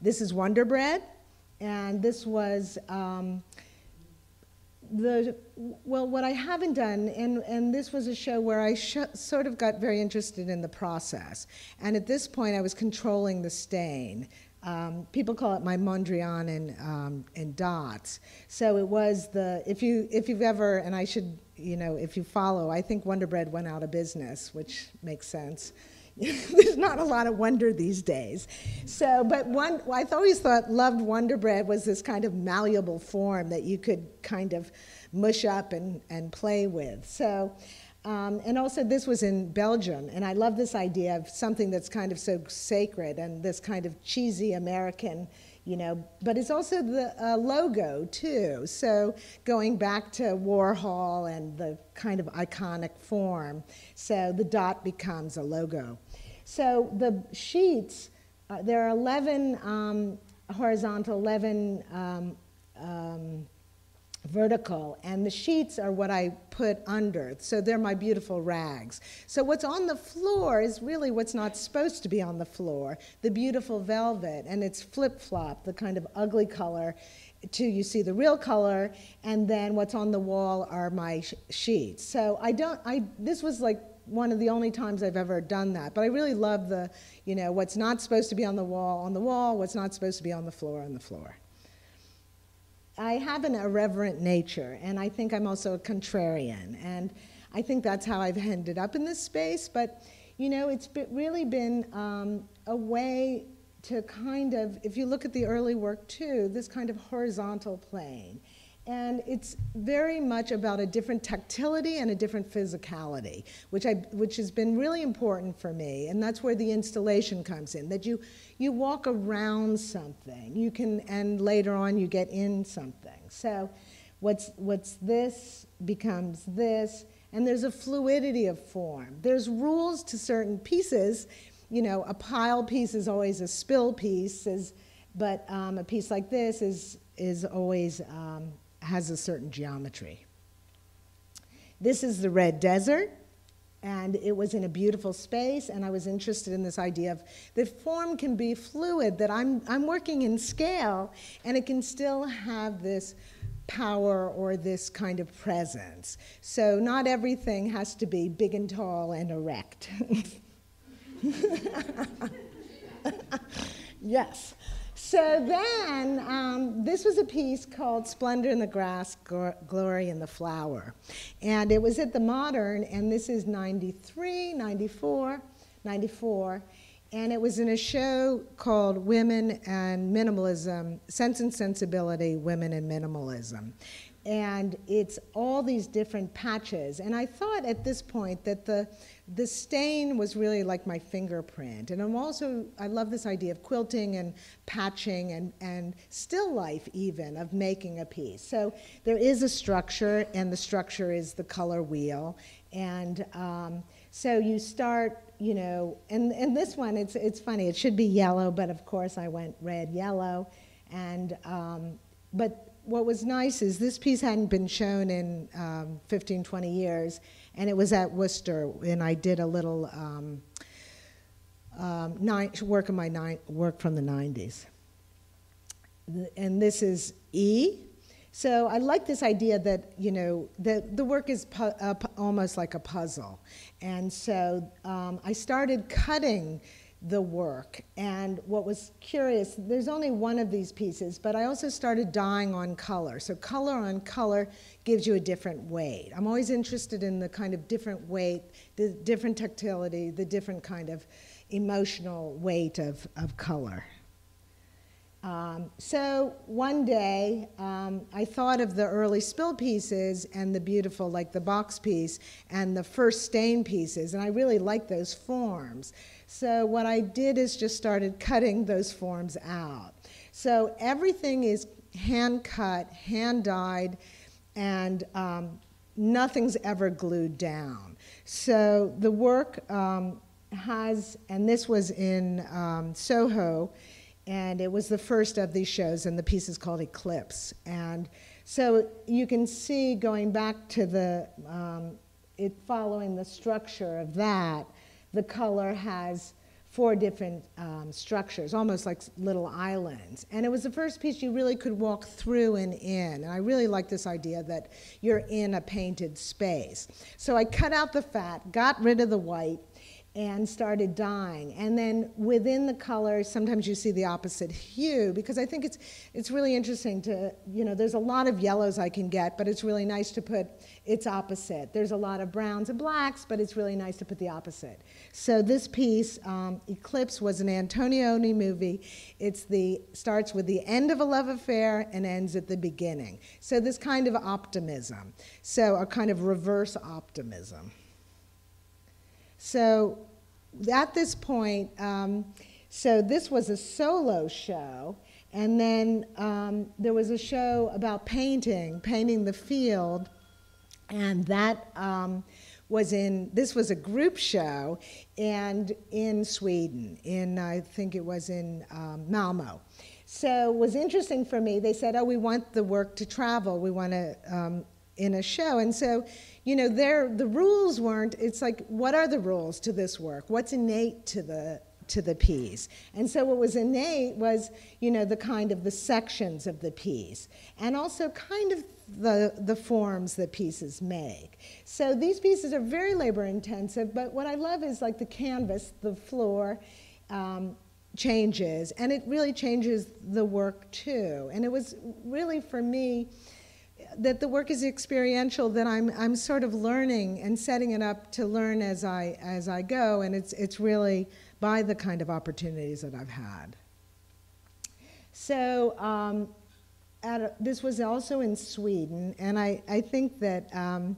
this is Wonder Bread, and this was um, the well what i haven't done and, and this was a show where i sort of got very interested in the process. And at this point i was controlling the stain. Um, people call it my mondrian and, um, and dots. So it was the if you if you've ever and i should you know if you follow i think wonder bread went out of business which makes sense There's not a lot of wonder these days. So, but one, I've always thought loved Wonder Bread was this kind of malleable form that you could kind of mush up and, and play with. So, um, and also this was in Belgium, and I love this idea of something that's kind of so sacred and this kind of cheesy American you know, but it's also the uh, logo too. So going back to Warhol and the kind of iconic form, so the dot becomes a logo. So the sheets, uh, there are 11 um, horizontal, 11 um, um, vertical, and the sheets are what I put under. So they're my beautiful rags. So what's on the floor is really what's not supposed to be on the floor the beautiful velvet, and it's flip flop, the kind of ugly color. To you see the real color, and then what's on the wall are my sh- sheets. So I don't. I this was like one of the only times I've ever done that. But I really love the, you know, what's not supposed to be on the wall on the wall, what's not supposed to be on the floor on the floor. I have an irreverent nature, and I think I'm also a contrarian. And I think that's how I've ended up in this space. But, you know, it's been, really been um, a way to kind of, if you look at the early work too, this kind of horizontal plane. And it's very much about a different tactility and a different physicality, which, I, which has been really important for me. And that's where the installation comes in, that you, you walk around something, you can, and later on you get in something. So what's, what's this becomes this, and there's a fluidity of form. There's rules to certain pieces. You know, a pile piece is always a spill piece, is, but um, a piece like this is, is always um, has a certain geometry. This is the Red Desert, and it was in a beautiful space, and I was interested in this idea of that form can be fluid, that I'm, I'm working in scale, and it can still have this power or this kind of presence. So not everything has to be big and tall and erect. yes. So then, um, this was a piece called Splendor in the Grass, Glory in the Flower. And it was at the Modern, and this is 93, 94, 94. And it was in a show called Women and Minimalism Sense and Sensibility, Women and Minimalism and it's all these different patches. And I thought at this point that the, the stain was really like my fingerprint. And I'm also, I love this idea of quilting and patching and, and still life, even, of making a piece. So there is a structure, and the structure is the color wheel. And um, so you start, you know, and, and this one, it's, it's funny, it should be yellow, but of course I went red, yellow. And, um, but what was nice is this piece hadn't been shown in um, 15, 20 years, and it was at Worcester, and I did a little um, um, nine, work, of my nine, work from the 90s. And this is E. So I like this idea that, you know, that the work is uh, almost like a puzzle. And so um, I started cutting the work. And what was curious, there's only one of these pieces, but I also started dyeing on color. So color on color gives you a different weight. I'm always interested in the kind of different weight, the different tactility, the different kind of emotional weight of, of color. Um, so one day, um, I thought of the early spill pieces and the beautiful, like the box piece, and the first stain pieces, and I really like those forms. So what I did is just started cutting those forms out. So everything is hand cut, hand dyed, and um, nothing's ever glued down. So the work um, has, and this was in um, Soho, and it was the first of these shows, and the piece is called Eclipse. And so you can see going back to the, um, it following the structure of that, the color has four different um, structures, almost like little islands. And it was the first piece you really could walk through and in. And I really like this idea that you're in a painted space. So I cut out the fat, got rid of the white, and started dyeing. And then within the colors, sometimes you see the opposite hue because I think it's, it's really interesting to, you know, there's a lot of yellows I can get, but it's really nice to put its opposite. There's a lot of browns and blacks, but it's really nice to put the opposite. So this piece, um, Eclipse, was an Antonioni movie. It's the, starts with the end of a love affair and ends at the beginning. So this kind of optimism. So a kind of reverse optimism. So at this point, um, so this was a solo show, and then um, there was a show about painting, painting the field, and that um, was in, this was a group show, and in Sweden, in, I think it was in um, Malmo. So it was interesting for me. They said, oh, we want the work to travel. We want to, um, in a show. And so you know, there the rules weren't. It's like, what are the rules to this work? What's innate to the to the piece? And so what was innate was, you know, the kind of the sections of the piece, and also kind of the the forms that pieces make. So these pieces are very labor intensive, but what I love is like the canvas, the floor. Um, changes and it really changes the work too and it was really for me that the work is experiential, that I'm, I'm sort of learning and setting it up to learn as I, as I go, and it's, it's really by the kind of opportunities that I've had. So um, a, this was also in Sweden, and I, I think that um,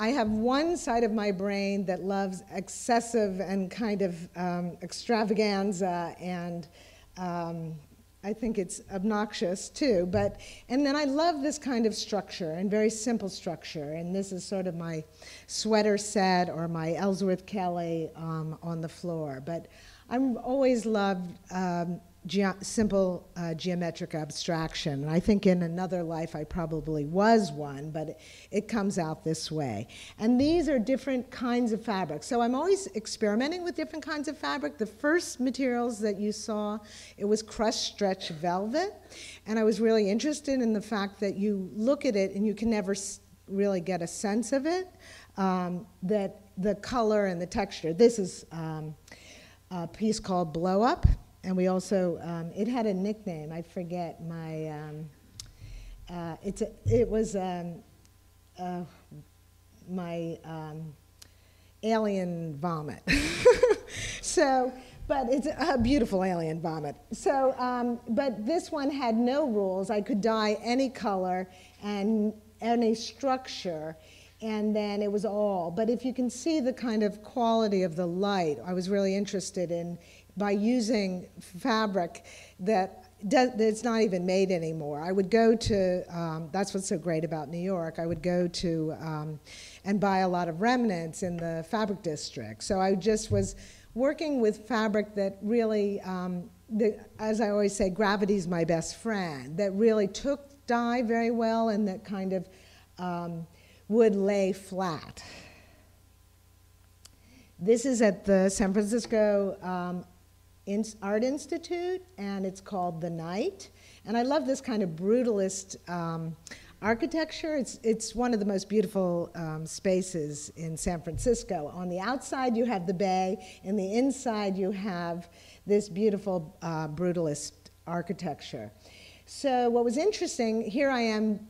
I have one side of my brain that loves excessive and kind of um, extravaganza and um, I think it's obnoxious too, but, and then I love this kind of structure and very simple structure. And this is sort of my sweater set or my Ellsworth Kelly um, on the floor. But I've always loved um, ge- simple uh, geometric abstraction. And I think in another life I probably was one, but it, it comes out this way. And these are different kinds of fabric. So I'm always experimenting with different kinds of fabric. The first materials that you saw, it was crushed stretch velvet. And I was really interested in the fact that you look at it and you can never really get a sense of it. Um, that the color and the texture. This is um, a piece called Blow Up and we also um, it had a nickname i forget my um, uh, it's a, it was um, uh, my um, alien vomit. So but it's a beautiful alien vomit. So um, but this one had no rules. I could dye any color and any structure and then it was all. But if you can see the kind of quality of the light, I was really interested in by using fabric that that's not even made anymore. I would go to, um, that's what's so great about New York, I would go to um, and buy a lot of remnants in the fabric district. So I just was working with fabric that really, um, the, as I always say, gravity's my best friend, that really took dye very well and that kind of um, would lay flat. This is at the San Francisco Art Institute, and it's called The Night. And I love this kind of brutalist um, architecture. It's, it's one of the most beautiful um, spaces in San Francisco. On the outside, you have the bay, and the inside, you have this beautiful uh, brutalist architecture. So, what was interesting, here I am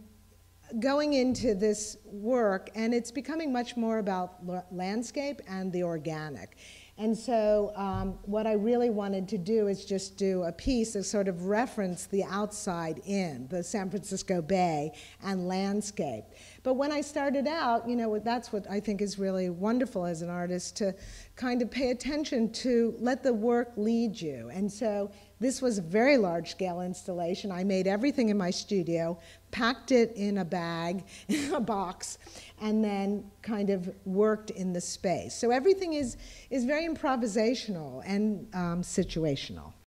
going into this work, and it's becoming much more about landscape and the organic. And so, um, what I really wanted to do is just do a piece that sort of reference the outside in, the San Francisco Bay and landscape. But when I started out, you know, that's what I think is really wonderful as an artist to kind of pay attention to let the work lead you. And so, this was a very large scale installation. I made everything in my studio, packed it in a bag, in a box, and then kind of worked in the space. So everything is, is very improvisational and um, situational.